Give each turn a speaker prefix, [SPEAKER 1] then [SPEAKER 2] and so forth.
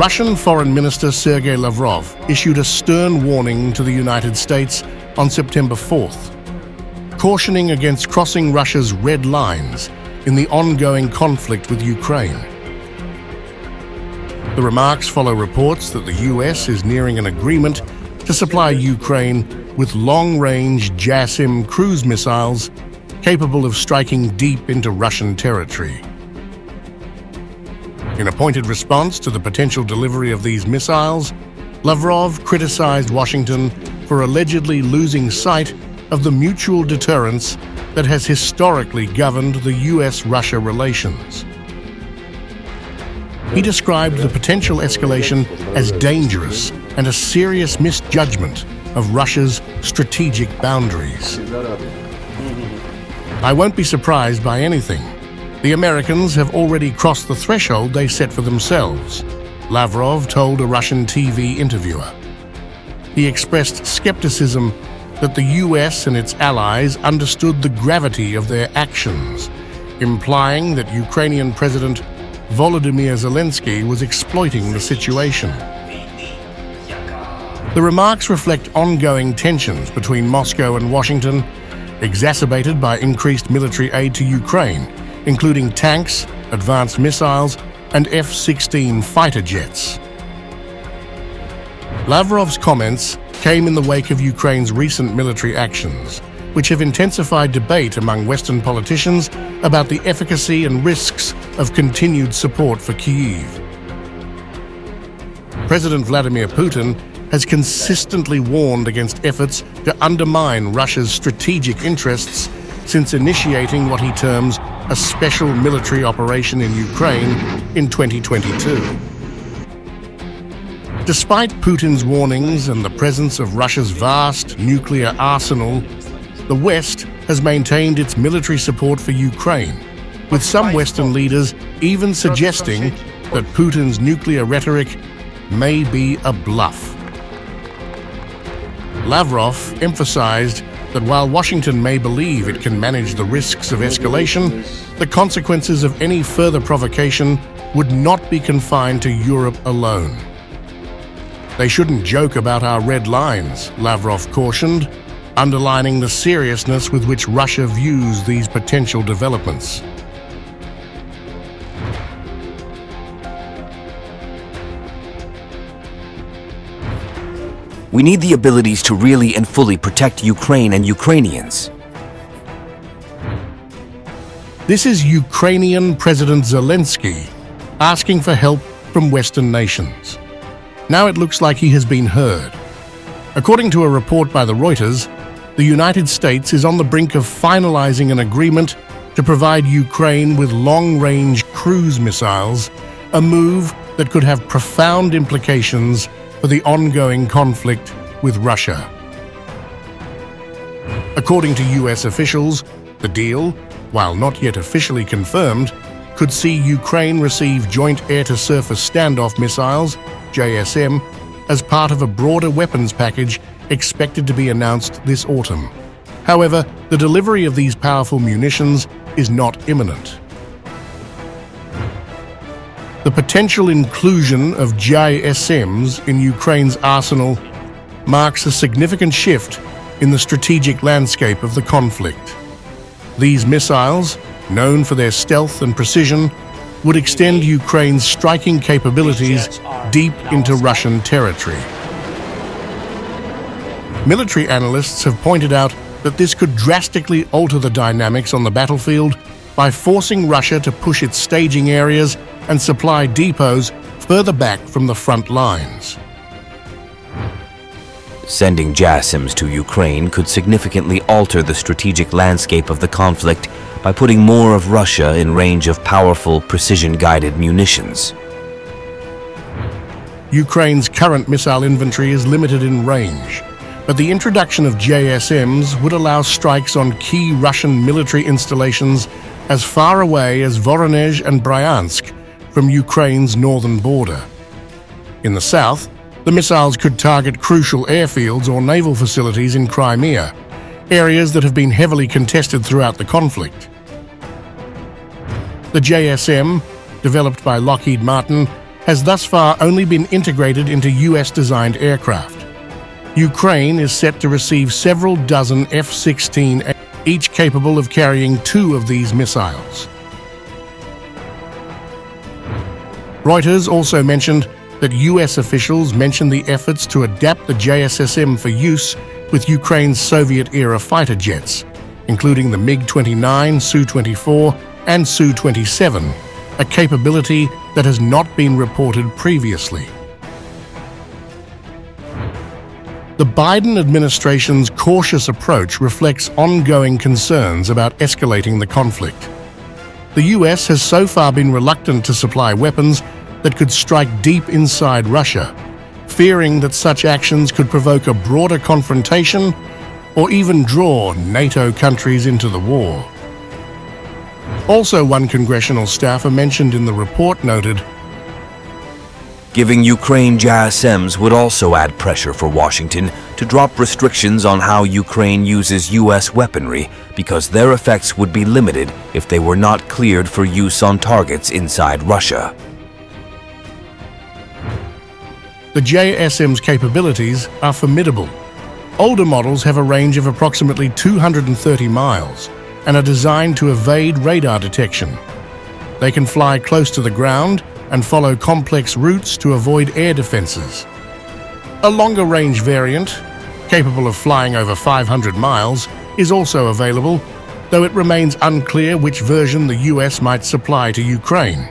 [SPEAKER 1] Russian Foreign Minister Sergei Lavrov issued a stern warning to the United States on September 4th, cautioning against crossing Russia's red lines in the ongoing conflict with Ukraine. The remarks follow reports that the US is nearing an agreement to supply Ukraine with long-range JASSM cruise missiles capable of striking deep into Russian territory. In a pointed response to the potential delivery of these missiles, Lavrov criticized Washington for allegedly losing sight of the mutual deterrence that has historically governed the US-Russia relations. He described the potential escalation as dangerous and a serious misjudgment of Russia's strategic boundaries. I won't be surprised by anything the Americans have already crossed the threshold they set for themselves, Lavrov told a Russian TV interviewer. He expressed skepticism that the US and its allies understood the gravity of their actions, implying that Ukrainian President Volodymyr Zelensky was exploiting the situation. The remarks reflect ongoing tensions between Moscow and Washington, exacerbated by increased military aid to Ukraine including tanks, advanced missiles, and F-16 fighter jets. Lavrov's comments came in the wake of Ukraine's recent military actions, which have intensified debate among Western politicians about the efficacy and risks of continued support for Kyiv. President Vladimir Putin has consistently warned against efforts to undermine Russia's strategic interests since initiating what he terms a special military operation in Ukraine in 2022. Despite Putin's warnings and the presence of Russia's vast nuclear arsenal, the West has maintained its military support for Ukraine, with some Western leaders even suggesting that Putin's nuclear rhetoric may be a bluff. Lavrov emphasized that while Washington may believe it can manage the risks of escalation, the consequences of any further provocation would not be confined to Europe alone. They shouldn't joke about our red lines, Lavrov cautioned, underlining the seriousness with which Russia views these potential developments.
[SPEAKER 2] We need the abilities to really and fully protect Ukraine and Ukrainians.
[SPEAKER 1] This is Ukrainian President Zelensky asking for help from Western nations. Now it looks like he has been heard. According to a report by the Reuters, the United States is on the brink of finalizing an agreement to provide Ukraine with long-range cruise missiles, a move that could have profound implications for the ongoing conflict with Russia. According to US officials, the deal, while not yet officially confirmed, could see Ukraine receive Joint Air-to-Surface Standoff Missiles, JSM, as part of a broader weapons package expected to be announced this autumn. However, the delivery of these powerful munitions is not imminent. The potential inclusion of JSMs in Ukraine's arsenal marks a significant shift in the strategic landscape of the conflict. These missiles, known for their stealth and precision, would extend Ukraine's striking capabilities deep into Russian territory. Military analysts have pointed out that this could drastically alter the dynamics on the battlefield by forcing Russia to push its staging areas and supply depots further back from the front lines.
[SPEAKER 2] Sending JASSMs to Ukraine could significantly alter the strategic landscape of the conflict by putting more of Russia in range of powerful, precision-guided munitions.
[SPEAKER 1] Ukraine's current missile inventory is limited in range, but the introduction of JSMs would allow strikes on key Russian military installations as far away as Voronezh and Bryansk from Ukraine's northern border. In the south, the missiles could target crucial airfields or naval facilities in Crimea, areas that have been heavily contested throughout the conflict. The JSM, developed by Lockheed Martin, has thus far only been integrated into US-designed aircraft. Ukraine is set to receive several dozen F-16, each capable of carrying two of these missiles. Reuters also mentioned that US officials mentioned the efforts to adapt the JSSM for use with Ukraine's Soviet-era fighter jets, including the MiG-29, Su-24 and Su-27, a capability that has not been reported previously. The Biden administration's cautious approach reflects ongoing concerns about escalating the conflict. The US has so far been reluctant to supply weapons that could strike deep inside Russia, fearing that such actions could provoke a broader confrontation or even draw NATO countries into the war. Also, one congressional staffer mentioned in the report noted
[SPEAKER 2] Giving Ukraine JSMs would also add pressure for Washington to drop restrictions on how Ukraine uses U.S. weaponry because their effects would be limited if they were not cleared for use on targets inside Russia.
[SPEAKER 1] The JSM's capabilities are formidable. Older models have a range of approximately 230 miles and are designed to evade radar detection. They can fly close to the ground and follow complex routes to avoid air defenses. A longer range variant, capable of flying over 500 miles, is also available, though it remains unclear which version the US might supply to Ukraine.